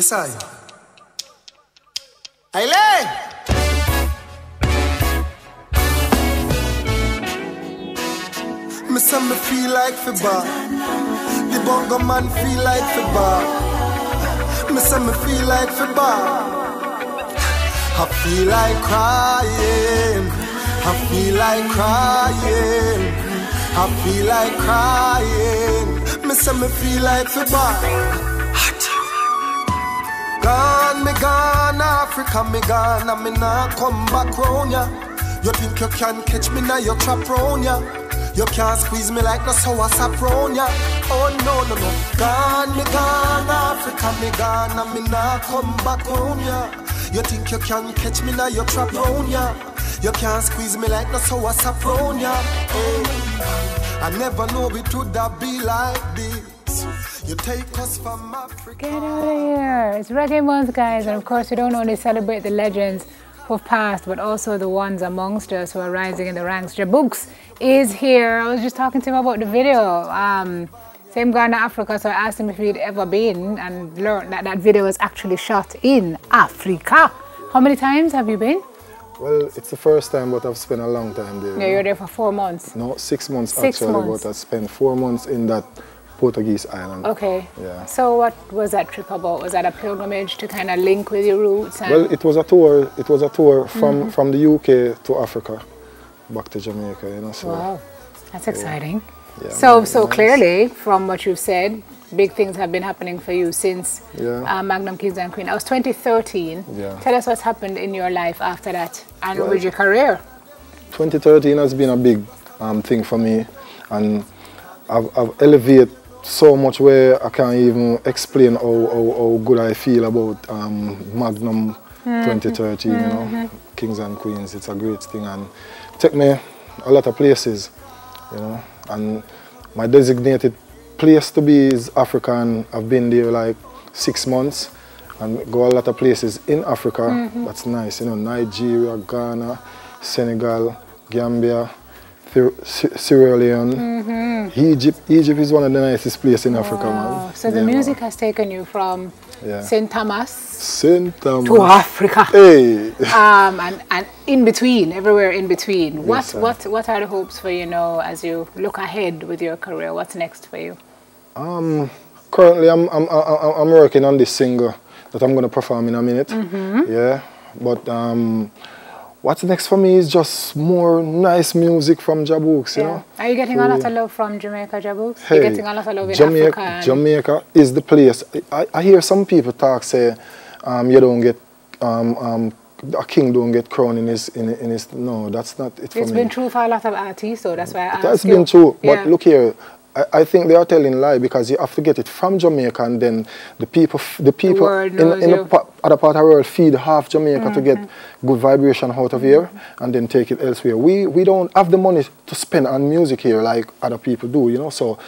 Yes, I. Aile! Me say me feel like fi bar. The bongo man feel like fi bar. Say me feel like fi bar. I feel like crying. I feel like crying. I feel like crying. Say me feel like fi bar. Africa, me gone, and me nah come back round ya. You think you can catch me now, you trap round ya. You can't squeeze me like no sour sap round ya. Oh no, no, no. Gone, me gone, Africa, me gone, and me nah come back round ya. You think you can catch me now, you trap round ya. You can't squeeze me like no sour sap round ya. Oh, I never know it would be like this. You take us from Africa. Get out of here. It's Reggae Month, guys, and of course, we don't only celebrate the legends who've passed, but also the ones amongst us who are rising in the ranks. Jah Bouks is here. I was just talking to him about the video. Um, same in Africa, so I asked him if he'd ever been and learned that that video was actually shot in Africa. How many times have you been? Well, it's the first time, but I've spent a long time there. Yeah, you were there for four months. No, six months Six actually, months. but I spent four months in that Portuguese island. Okay. Yeah. So what was that trip about? Was that a pilgrimage to kind of link with your roots? And Well, it was a tour. It was a tour from Mm-hmm. from the UK to Africa, back to Jamaica. You know, so Wow, that's exciting. yeah, so, very so nice. clearly, from what you've said, big things have been happening for you since Yeah. uh, Magnum Kings and Queen. That was 2013. Yeah. Tell us what's happened in your life after that and Well- with your career. 2013 has been a big um, thing for me, and I've, I've elevated so much where I can't even explain how, how, how good I feel about um, Magnum Mm-hmm. 2013. You know, Kings and Queens. It's a great thing, and take me a lot of places. You know, and my designated place to be is Africa, and I've been there like six months. And go a lot of places in Africa. Mm-hmm. That's nice, you know, Nigeria, Ghana, Senegal, Gambia, Sierra Leone, Egypt. Egypt is one of the nicest places in Africa, Mm-hmm. Man. So the Yeah, music man. has taken you from Yeah. St. Thomas Saint Thomas. to Africa. Hey. Um, and, and in between, everywhere in between. What, sir. what, what are the hopes for you now as you look ahead with your career? What's next for you? Um, currently, I'm, I'm, I'm, I'm working on this single that I'm going to perform in a minute. Mm-hmm. Yeah. But um, what's next for me is just more nice music from Jah Bouks, you know. Are you getting a lot of love from Jamaica, Jah Bouks? Hey, You're getting a lot of love in Jamaica, Africa. and- Jamaica is the place. I, I hear some people talk say, um, you don't get, um, um, a king don't get crowned in his, in, in his. No, that's not it It's me. been true for a lot of artists, so that's why I That's you. been true. But Yeah. look here, I, I think they are telling lie because you have to get it from Jamaica and then the people, the people world in, in the pa- other part of the world feed half Jamaica to get mm-hmm. good vibration out of here mm-hmm. and then take it elsewhere. We, we don't have the money to spend on music here like other people do, you know. So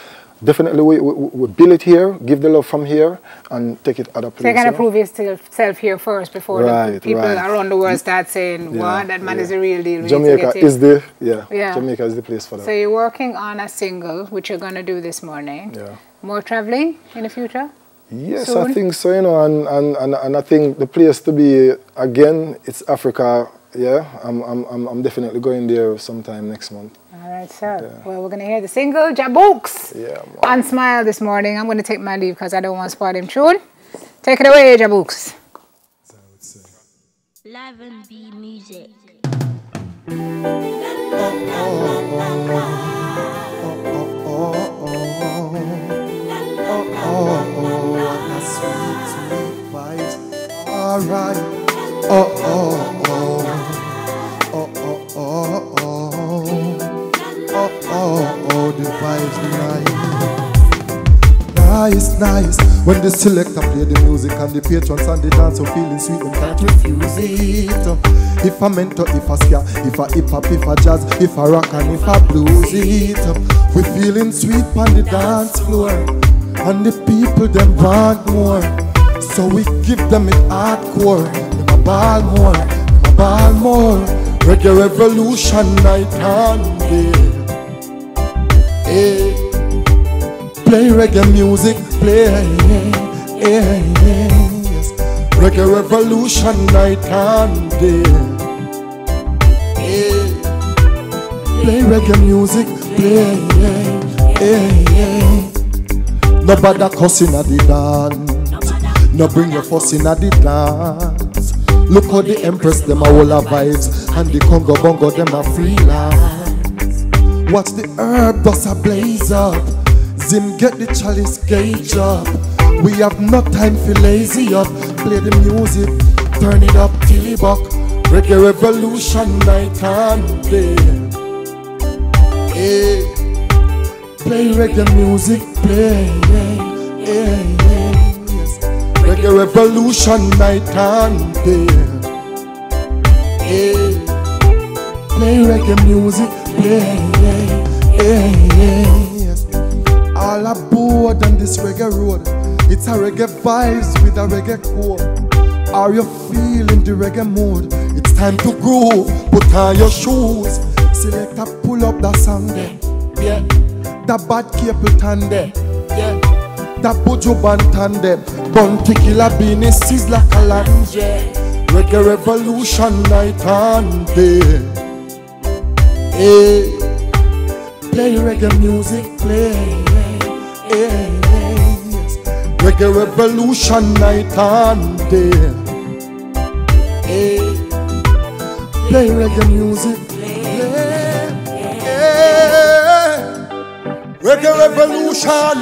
definitely we, we, we build it here, give the love from here and take it other So you places. gotta you know? prove yourself here first before the Right, people right. around the world start saying, Yeah, "What? That man yeah. is the real deal." To Jamaica is the, yeah, Yeah. Jamaica is the place for that. So you're working on a single, which you're gonna do this morning. yeah. More traveling in the future. Yes, soon? I think so, you know, and, and, and, and I think the place to be, again, it's Africa, yeah. I'm, I'm, I'm, I'm definitely going there sometime next month. All right, sir. Well, we're gonna hear the single Jah Bouks Yeah, man. and Smile this morning. I'm gonna take my leave because I don't want to spoil him tune. Take it away, Jah Bouks. Live and be music. Alright. Oh, oh, Nice. When the selector play the music and the patrons and the dance are feeling sweet, them can't refuse it. If I mento, if I ska, if I hip hop, if I jazz, if I rock and if I blues it. We feeling sweet on the dance floor. And the people them want more. So we give them it hardcore. Them ball more, them ball more. Reggae revolution night and day. Hey. Play reggae music, play. Yes. Reggae revolution night and day. Yeah. Play reggae music, play, yeah, yeah, yeah. Nobody cussing at the dance. No bring your fuss in at the dance. Look how the empress them a all a vibes and the Congo bongo them a freelance. Watch the herb dust a blaze up. Zim get the chalice gauge up. We have no time for lazy up. Play the music, turn it up till it buck. Reggae revolution night and day. Hey. Play reggae music, play. Yeah, yeah, yes. Reggae revolution night and day. Hey. Play reggae music, play. Yeah, yeah, reggae road. It's a reggae vibes with a reggae core. Are you feeling the reggae mood? It's time to groove. Put on your shoes. Select a pull up that song there. Yeah. That bad Capleton there. Yeah. That Buju Banton there. Bounty Killer Beenie Sizzla Kalonji. Reggae revolution night and day. Hey. Play reggae music, play. Hey. Reggae revolution night and day. Hey. Play reggae music, play. Reggae revolution.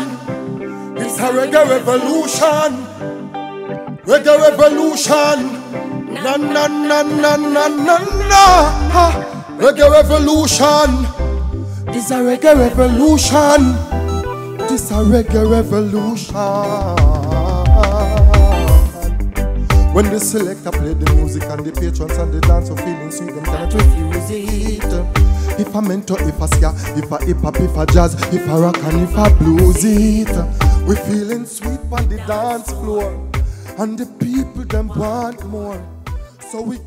It's a reggae revolution. Reggae revolution. Na na na na na na na. Reggae revolution. This a reggae revolution. This a reggae revolution. When the selector play the music and the patrons and the dance of feeling sweet, them cannot refuse it. If I mento, if I ska, if I hip hop, if I jazz, if I rock and if I blues it, we feeling sweet on the dance floor, and the people them want more. So we